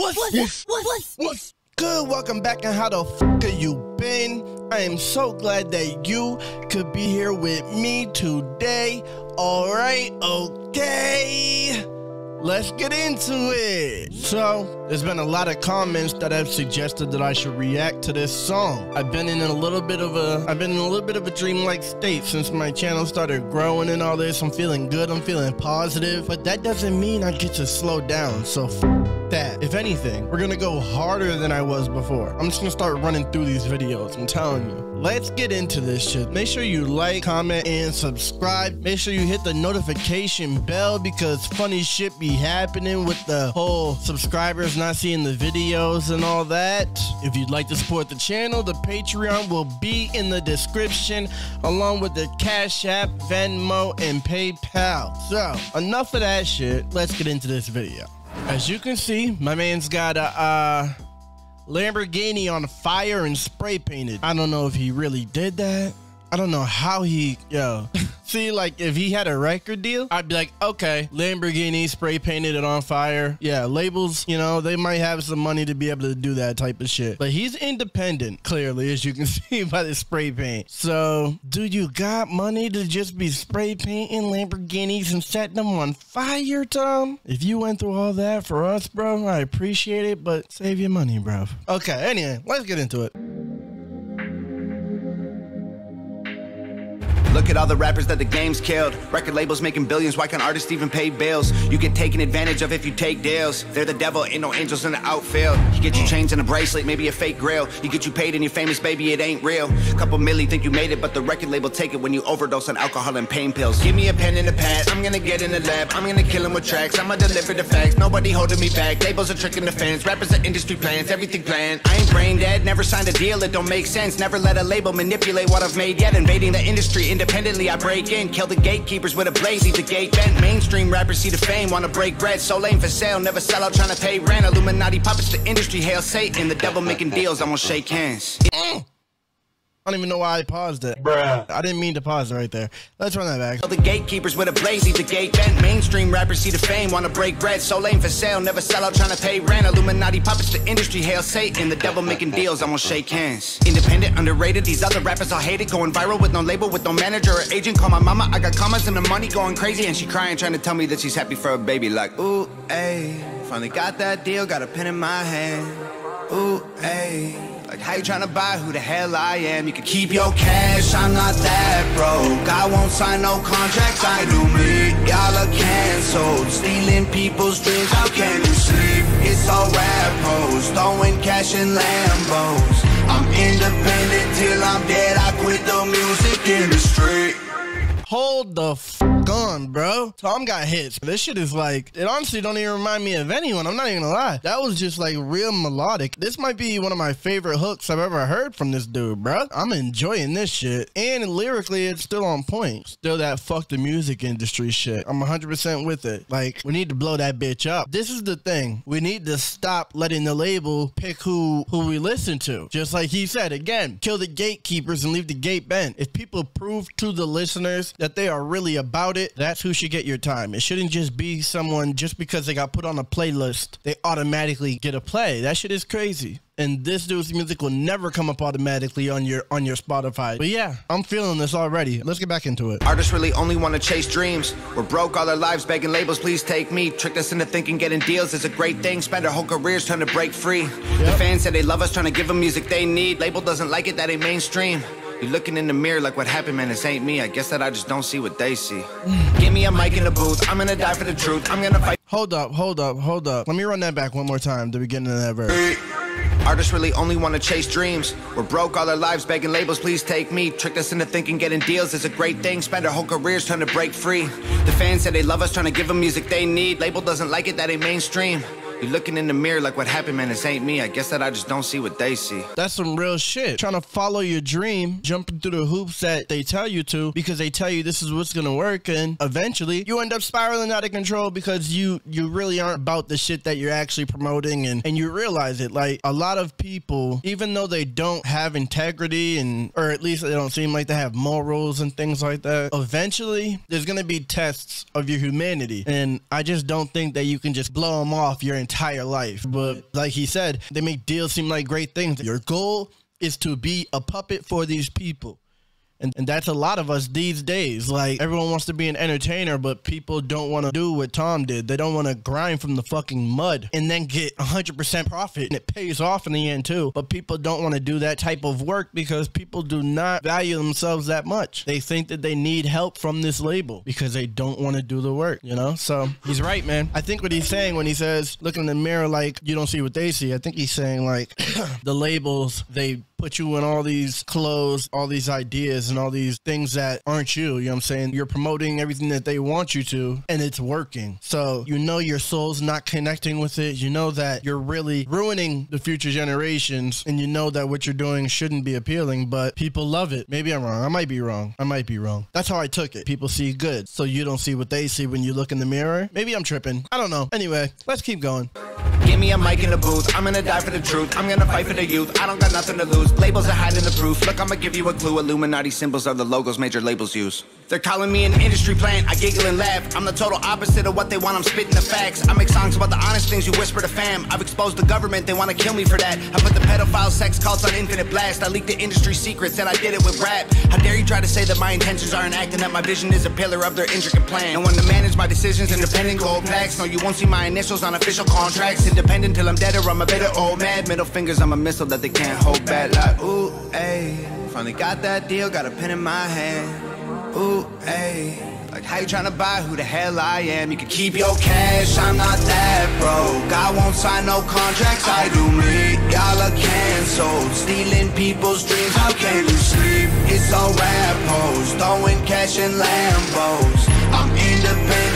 What's, what's, what's, what's good? Welcome back and how the fuck have you been? I am so glad that you could be here with me today. All right, okay. Let's get into it. So, there's been a lot of comments that have suggested that I should react to this song. I've been in a little bit of a I've been in a little bit of a dreamlike state since my channel started growing and all this. I'm feeling good, I'm feeling positive, but that doesn't mean I get to slow down. So that. If anything, we're gonna go harder than I was before. I'm just gonna start running through these videos. I'm telling you. Let's get into this shit. Make sure you like, comment, and subscribe. Make sure you hit the notification bell because funny shit be happening with the whole subscribers not seeing the videos and all that. If you'd like to support the channel, the Patreon will be in the description along with the Cash App, Venmo, and PayPal. So, enough of that shit. Let's get into this video. As you can see, my man's got a uh, Lamborghini on fire and spray painted. I don't know if he really did that. I don't know how he, yo. See, like if he had a record deal, I'd be like, okay, Lamborghini spray painted it on fire. Yeah, labels, you know, they might have some money to be able to do that type of shit. But he's independent, clearly, as you can see by the spray paint. So, do you got money to just be spray painting Lamborghinis and setting them on fire, Tom? If you went through all that for us, bro, I appreciate it, but save your money, bro. Okay, anyway, let's get into it. At all the rappers that the game's killed. Record labels making billions, why can't artists even pay bills? You get taken advantage of if you take deals. They're the devil, ain't no angels in the outfield. You get you chains and a bracelet, maybe a fake grill. You get you paid and you're famous, baby, it ain't real. Couple milli think you made it, but the record label take it when you overdose on alcohol and pain pills. Give me a pen and a pad, I'm gonna get in the lab. I'm gonna kill him with tracks, I'ma deliver the facts. Nobody holding me back, labels are tricking the fans. Rappers are industry plans, everything planned. I ain't brain dead, never signed a deal, it don't make sense. Never let a label manipulate what I've made yet. Invading the industry independently, I break in, kill the gatekeepers with a blaze, leave the gate bent. Mainstream rappers see the fame, wanna break bread, so lame for sale, never sell out, trying to pay rent. Illuminati puppets, the industry, hail Satan, the devil making deals, I won't shake hands. Mm. I don't even know why I paused it. Bruh. I didn't mean to pause it right there. Let's run that back. Kill the gatekeepers with a blaze, leave the gate bent. Mainstream rappers see the fame, wanna break bread, so lame for sale, never sell out, trying to pay rent. Illuminati puppets, the industry, hail Satan, the devil making deals, I'm gonna shake hands. Independent, underrated, these other rappers all hated. going viral with no label, with no manager or agent. Call my mama, I got commas and the money going crazy, and she crying, trying to tell me that she's happy for a baby. Like, ooh, ayy, finally got that deal, got a pen in my hand. Ooh, ayy. How you tryna buy who the hell I am? You can keep your cash, I'm not that broke. I won't sign no contracts, I do me. Y'all are canceled, stealing people's dreams. How can you sleep? It's all rap throwing cash in Lambos. I'm independent till I'm dead. I quit the music industry. Hold the f on, bro. Tom got hits. This shit is like, it honestly don't even remind me of anyone. I'm not even gonna lie. That was just like real melodic. This might be one of my favorite hooks I've ever heard from this dude, bro. I'm enjoying this shit. And lyrically, it's still on point. Still that fuck the music industry shit. I'm 100% with it. Like, we need to blow that bitch up. This is the thing. We need to stop letting the label pick who, who we listen to. Just like he said, again, kill the gatekeepers and leave the gate bent. If people prove to the listeners that they are really about it, that's who should get your time. It shouldn't just be someone just because they got put on a playlist, they automatically get a play. That shit is crazy. And this dude's music will never come up automatically on your on your Spotify. But yeah, I'm feeling this already. Let's get back into it. Artists really only want to chase dreams. We're broke all our lives, begging labels, please take me. Tricked us into thinking getting deals is a great thing. Spend our whole careers trying to break free. The fans say they love us, trying to give them music they need. Label doesn't like it, that ain't mainstream. You looking in the mirror like what happened, man, this ain't me. I guess that I just don't see what they see. Give me a mic in the booth, I'm gonna die for the truth. I'm gonna fight. Hold up, hold up, hold up. Let me run that back one more time, the beginning of that verse. Artists really only want to chase dreams. We're broke all our lives, begging labels, please take me. Tricked us into thinking getting deals is a great thing. Spend our whole careers trying to break free. The fans say they love us, trying to give them music they need. Label doesn't like it, that ain't mainstream. You looking in the mirror like what happened, man, this ain't me. I guess that I just don't see what they see. That's some real shit. Trying to follow your dream, jumping through the hoops that they tell you to because they tell you this is what's gonna work, and eventually you end up spiraling out of control because you you really aren't about the shit that you're actually promoting, and and you realize it. Like a lot of people, even though they don't have integrity and or at least they don't seem like they have morals and things like that, eventually there's gonna be tests of your humanity, and I just don't think that you can just blow them off your entire life. But like he said, they make deals seem like great things. Your goal is to be a puppet for these people. And, and that's a lot of us these days. Like everyone wants to be an entertainer, but people don't want to do what Tom did. They don't want to grind from the fucking mud and then get 100% profit. And it pays off in the end too. But people don't want to do that type of work because people do not value themselves that much. They think that they need help from this label because they don't want to do the work, you know? So he's right, man. I think what he's saying when he says, look in the mirror like you don't see what they see, I think he's saying like the labels, they put you in all these clothes, all these ideas, and all these things that aren't you. You know what I'm saying? You're promoting everything that they want you to, and it's working. So you know your soul's not connecting with it. You know that you're really ruining the future generations, and you know that what you're doing shouldn't be appealing, but people love it. Maybe I'm wrong. I might be wrong. I might be wrong. That's how I took it. People see good, so you don't see what they see when you look in the mirror. Maybe I'm tripping. I don't know. Anyway, let's keep going. Give me a mic in the booth, I'm gonna die for the truth. I'm gonna fight for the youth, I don't got nothing to lose. Labels are hiding the proof. Look, I'ma give you a clue. Illuminati symbols are the logos major labels use. They're calling me an industry plant, I giggle and laugh. I'm the total opposite of what they want, I'm spitting the facts. I make songs about the honest things you whisper to fam. I've exposed the government, they wanna kill me for that. I put the pedophile sex cults on infinite blast. I leaked the industry secrets and I did it with rap. How dare you try to say that my intentions aren't acting, that my vision is a pillar of their intricate plan. And when to manage my decisions, independent gold packs. No, you won't see my initials on official contracts. Independent till I'm dead or I'm a bitter old mad. Middle fingers, I'm a missile that they can't hold back. Like, ooh, ayy. Finally got that deal, got a pen in my hand. Ooh, ayy. Like how you tryna buy who the hell I am? You can keep your cash, I'm not that broke. I won't sign no contracts, I do me. Y'all are canceled, stealing people's dreams. How can you sleep? It's all rap hoes, throwing cash in Lambos. I'm independent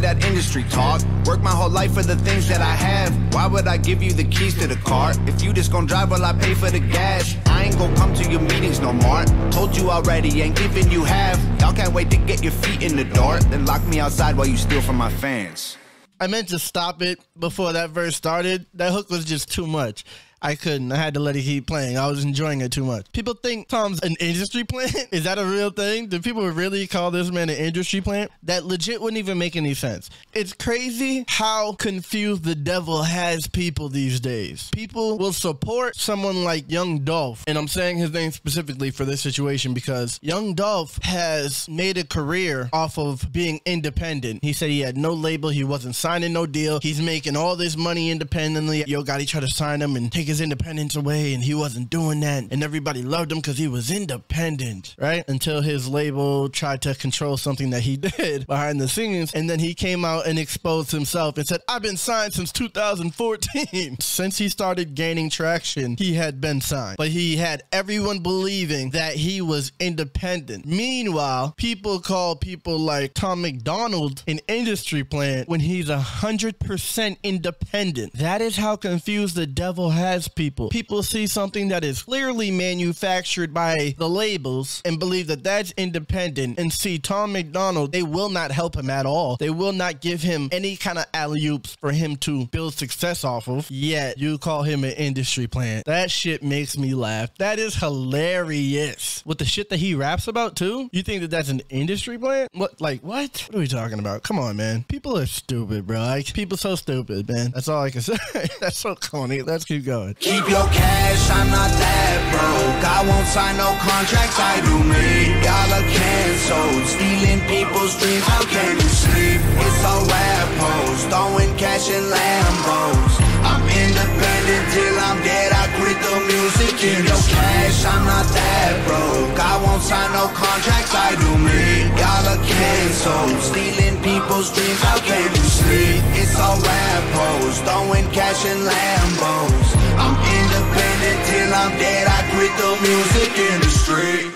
of that industry talk. Work my whole life for the things that I have. Why would I give you the keys to the car? If you just gon' drive while I pay for the gas. I ain't gon' come to your meetings no more. Told you already, ain't giving you half. Y'all can't wait to get your feet in the door. Then lock me outside while you steal from my fans. I meant to stop it before that verse started. That hook was just too much. I couldn't. I had to let it keep playing. I was enjoying it too much. People think Tom's an industry plant. Is that a real thing? Do people really call this man an industry plant? That legit wouldn't even make any sense. It's crazy how confused the devil has people these days. People will support someone like Young Dolph, and I'm saying his name specifically for this situation because Young Dolph has made a career off of being independent. He said he had no label, he wasn't signing no deal. He's making all this money independently. Yo Gotti tried to sign him and take his independence away, and he wasn't doing that. And everybody loved him because he was independent, right? Until his label tried to control something that he did behind the scenes. And then he came out and exposed himself and said, I've been signed since 2014. Since he started gaining traction, he had been signed. But he had everyone believing that he was independent. Meanwhile, people call people like Tom MacDonald an industry plant when he's 100% independent. That is how confused the devil has people. People see something that is clearly manufactured by the labels and believe that that's independent and see Tom MacDonald, they will not help him at all. They will not give him any kind of alley oops for him to build success off of. Yet you call him an industry plant. That shit makes me laugh. That is hilarious. With the shit that he raps about too? You think that that's an industry plant? What, like, what? What are we talking about? Come on, man. People are stupid, bro. Like, people so stupid, man. That's all I can say. that's so corny. Let's keep going. Keep your cash, I'm not that broke. I won't sign no contracts, I do me. Y'all are canceled, stealing people's dreams. How can you sleep? It's all rap hoes, throwing cash in Lambos. I'm independent till I'm dead. I quit the music Keep your cash, I'm not that broke. I won't sign no contracts, I do me. Y'all are canceled, stealing people's dreams. How can you sleep? It's all rap hoes, throwing cash in Lambos. I'm independent till I'm dead. I quit the music industry.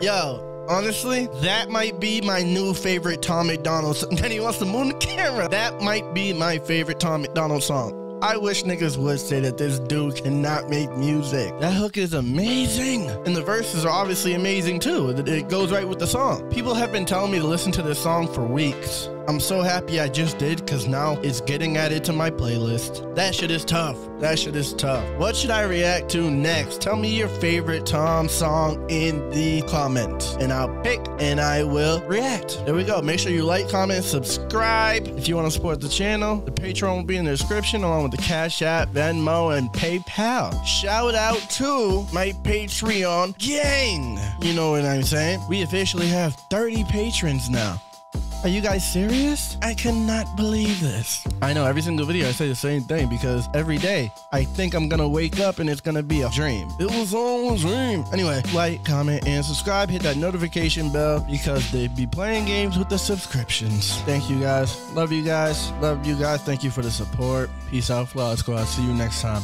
Yo, honestly, that might be my new favorite Tom MacDonald. song. Then he wants to move the camera. That might be my favorite Tom MacDonald song. I wish niggas would say that this dude cannot make music. That hook is amazing. And the verses are obviously amazing too. It- It goes right with the song. People have been telling me to listen to this song for weeks. I'm so happy I just did because now it's getting added to my playlist. That shit is tough. That shit is tough. What should I react to next? Tell me your favorite Tom song in the comments and I'll pick and I will react. There we go. Make sure you like, comment, subscribe. If you want to support the channel, the Patreon will be in the description along with the Cash App, Venmo, and PayPal. Shout out to my Patreon gang. You know what I'm saying? We officially have 30 patrons now. Are you guys serious? I cannot believe this. I know every single video I say the same thing because every day I think I'm gonna wake up and it's gonna be a dream. It was all a dream. Anyway, like, comment, and subscribe. Hit that notification bell because they be playing games with the subscriptions. Thank you guys. Love you guys. Love you guys. Thank you for the support. Peace out, Flawd Skwad. See you next time.